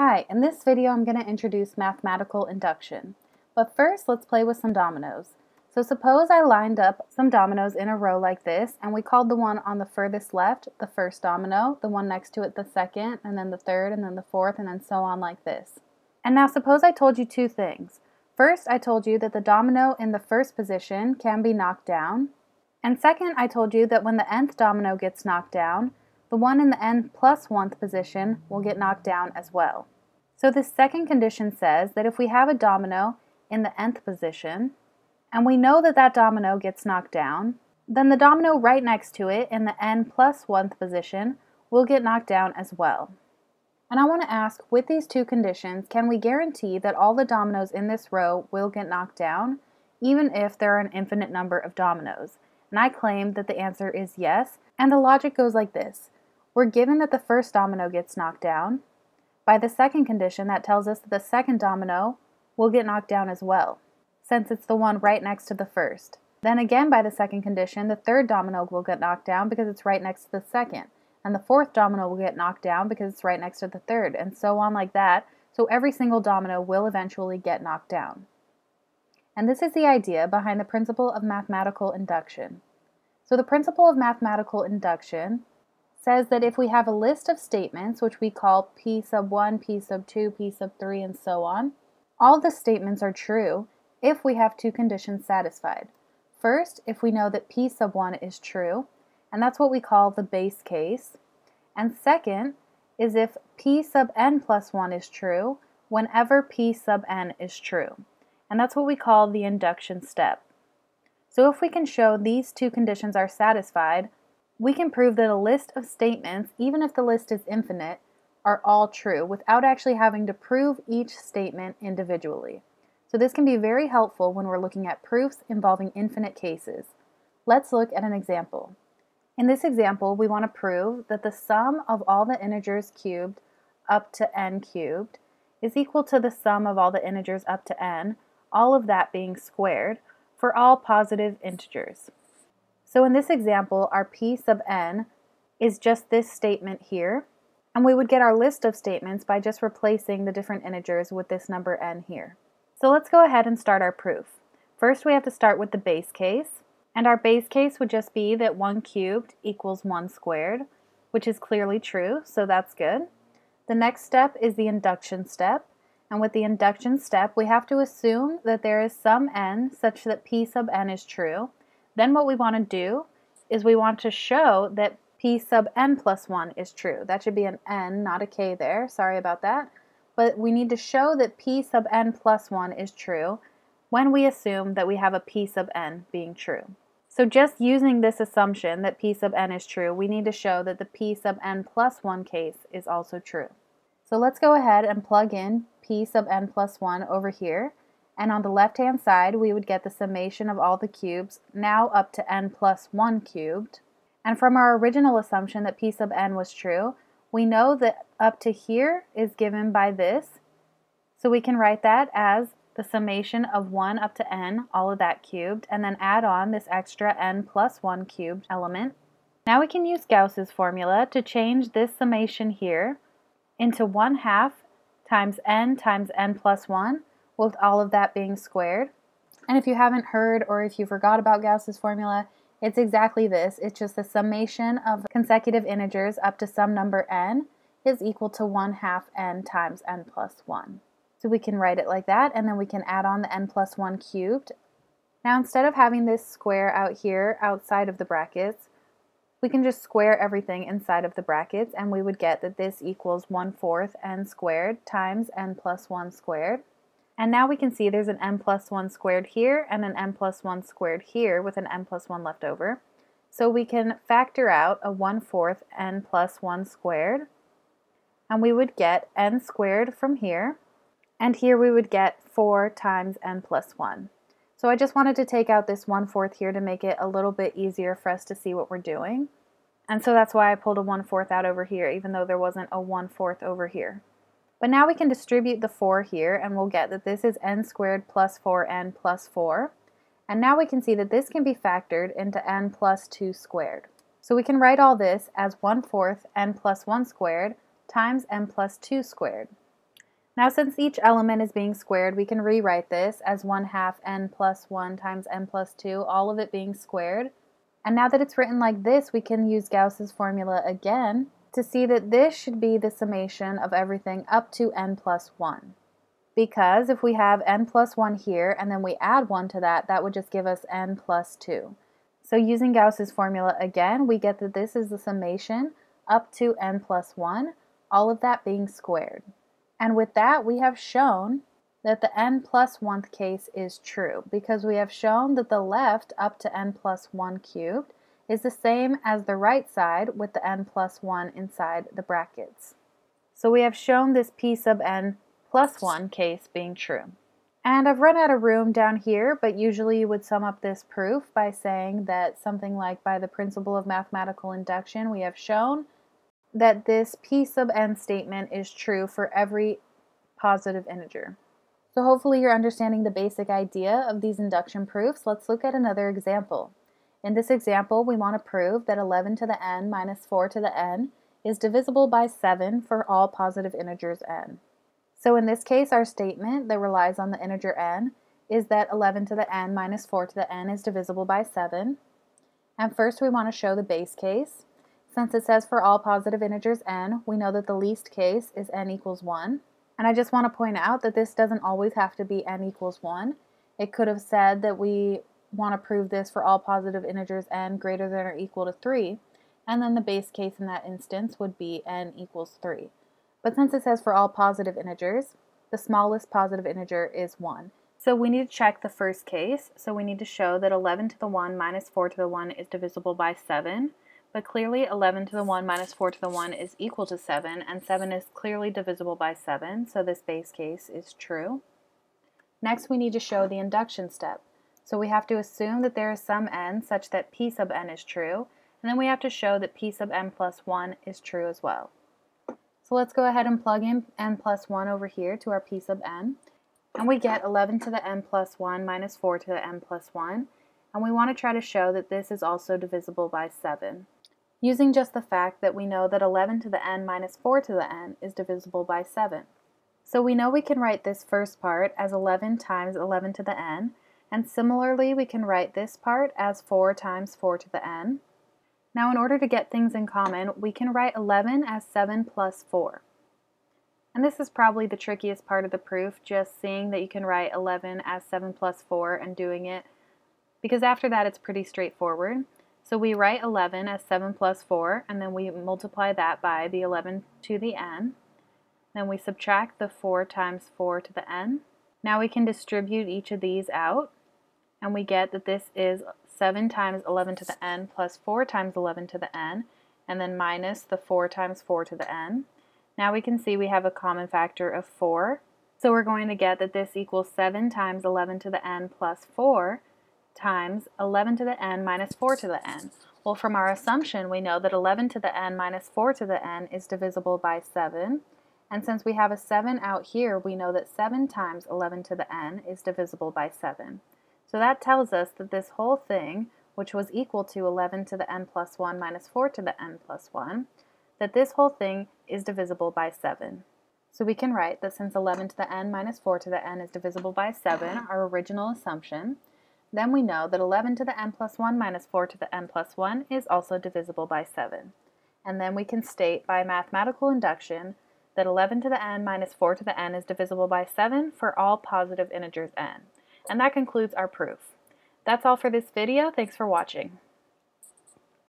Hi, in this video I'm going to introduce mathematical induction. But first let's play with some dominoes. So suppose I lined up some dominoes in a row like this and we called the one on the furthest left the first domino, the one next to it the second, and then the third, and then the fourth, and then so on like this. And now suppose I told you two things. First, I told you that the domino in the first position can be knocked down. And second, I told you that when the nth domino gets knocked down, the one in the n plus 1th position will get knocked down as well. So this second condition says that if we have a domino in the nth position, and we know that that domino gets knocked down, then the domino right next to it in the n plus 1th position will get knocked down as well. And I want to ask, with these two conditions, can we guarantee that all the dominoes in this row will get knocked down, even if there are an infinite number of dominoes? And I claim that the answer is yes, and the logic goes like this. We're given that the first domino gets knocked down. By the second condition, that tells us that the second domino will get knocked down as well, since it's the one right next to the first. Then again, by the second condition, the third domino will get knocked down because it's right next to the second. And the fourth domino will get knocked down because it's right next to the third, and so on like that. So every single domino will eventually get knocked down. And this is the idea behind the principle of mathematical induction. So the principle of mathematical induction says that if we have a list of statements, which we call P sub 1, P sub 2, P sub 3, and so on, all the statements are true if we have two conditions satisfied. First, if we know that P sub 1 is true, and that's what we call the base case. And second is if P sub n plus 1 is true whenever P sub n is true. And that's what we call the induction step. So if we can show these two conditions are satisfied, we can prove that a list of statements, even if the list is infinite, are all true without actually having to prove each statement individually. So this can be very helpful when we're looking at proofs involving infinite cases. Let's look at an example. In this example, we want to prove that the sum of all the integers cubed up to n cubed is equal to the sum of all the integers up to n, all of that being squared, for all positive integers. So in this example, our p sub n is just this statement here, and we would get our list of statements by just replacing the different integers with this number n here. So let's go ahead and start our proof. First we have to start with the base case, and our base case would just be that 1 cubed equals 1 squared, which is clearly true, so that's good. The next step is the induction step, and with the induction step we have to assume that there is some n such that p sub n is true, then what we want to do is we want to show that p sub n plus 1 is true. That should be an n, not a k there. Sorry about that. But we need to show that p sub n plus 1 is true when we assume that we have a p sub n being true. So just using this assumption that p sub n is true, we need to show that the p sub n plus 1 case is also true. So let's go ahead and plug in p sub n plus 1 over here and on the left hand side we would get the summation of all the cubes now up to n plus 1 cubed. And from our original assumption that p sub n was true, we know that up to here is given by this. So we can write that as the summation of 1 up to n, all of that cubed, and then add on this extra n plus 1 cubed element. Now we can use Gauss's formula to change this summation here into 1 half times n times n plus 1, with all of that being squared. And if you haven't heard or if you forgot about Gauss's formula, it's exactly this. It's just the summation of consecutive integers up to some number n is equal to 1 half n times n plus 1. So we can write it like that, and then we can add on the n plus 1 cubed. Now instead of having this square out here outside of the brackets, we can just square everything inside of the brackets, and we would get that this equals 1 fourth n squared times n plus 1 squared. And now we can see there's an n plus 1 squared here and an n plus 1 squared here with an n plus 1 left over. So we can factor out a 1 fourth n plus 1 squared. And we would get n squared from here. And here we would get 4 times n plus 1. So I just wanted to take out this 1 fourth here to make it a little bit easier for us to see what we're doing. And so that's why I pulled a 1 fourth out over here, even though there wasn't a 1 fourth over here. But now we can distribute the 4 here and we'll get that this is n squared plus 4n plus 4. And now we can see that this can be factored into n plus 2 squared. So we can write all this as 1 fourth n plus 1 squared times n plus 2 squared. Now since each element is being squared, we can rewrite this as 1 half n plus 1 times n plus 2, all of it being squared. And now that it's written like this, we can use Gauss's formula again to see that this should be the summation of everything up to n plus 1. Because if we have n plus 1 here and then we add 1 to that, that would just give us n plus 2. So using Gauss's formula again, we get that this is the summation up to n plus 1, all of that being squared. And with that, we have shown that the n plus 1th case is true because we have shown that the left up to n plus 1 cubed is the same as the right side with the n plus 1 inside the brackets. So we have shown this p sub n plus 1 case being true. And I've run out of room down here, but usually you would sum up this proof by saying that something like by the principle of mathematical induction, we have shown that this p sub n statement is true for every positive integer. So hopefully you're understanding the basic idea of these induction proofs. Let's look at another example. In this example, we want to prove that 11 to the n minus 4 to the n is divisible by 7 for all positive integers n. So in this case, our statement that relies on the integer n is that 11 to the n minus 4 to the n is divisible by 7. And first we want to show the base case. Since it says for all positive integers n, we know that the least case is n equals 1. And I just want to point out that this doesn't always have to be n equals 1. It could have said that we want to prove this for all positive integers n greater than or equal to 3, and then the base case in that instance would be n equals 3. But since it says for all positive integers, the smallest positive integer is 1. So we need to check the first case. So we need to show that 11 to the 1 minus 4 to the 1 is divisible by 7. But clearly 11 to the 1 minus 4 to the 1 is equal to 7, and 7 is clearly divisible by 7, so this base case is true. Next we need to show the induction step. So we have to assume that there is some n such that p sub n is true, and then we have to show that p sub n plus 1 is true as well. So let's go ahead and plug in n plus 1 over here to our p sub n, and we get 11 to the n plus 1 minus 4 to the n plus 1, and we want to try to show that this is also divisible by 7 using just the fact that we know that 11 to the n minus 4 to the n is divisible by 7. So we know we can write this first part as 11 times 11 to the n, and similarly we can write this part as 4 times 4 to the n. Now in order to get things in common, we can write 11 as 7 plus 4. And this is probably the trickiest part of the proof, just seeing that you can write 11 as 7 plus 4 and doing it, because after that it's pretty straightforward. So we write 11 as 7 plus 4, and then we multiply that by the 11 to the n. Then we subtract the 4 times 4 to the n. Now we can distribute each of these out, and we get that this is 7 times 11 to the n plus 4 times 11 to the n, and then minus the 4 times 4 to the n. Now we can see we have a common factor of 4, so we're going to get that this equals 7 times 11 to the n plus 4, times 11 to the n minus 4 to the n. Well, from our assumption, we know that 11 to the n minus 4 to the n is divisible by 7. And since we have a 7 out here, we know that 7 times 11 to the n is divisible by 7. So that tells us that this whole thing, which was equal to 11 to the n plus 1 minus 4 to the n plus 1, that this whole thing is divisible by 7. So we can write that since 11 to the n minus 4 to the n is divisible by 7, our original assumption, then we know that 11 to the n plus 1 minus 4 to the n plus 1 is also divisible by 7. And then we can state by mathematical induction that 11 to the n minus 4 to the n is divisible by 7 for all positive integers n. And that concludes our proof. That's all for this video. Thanks for watching.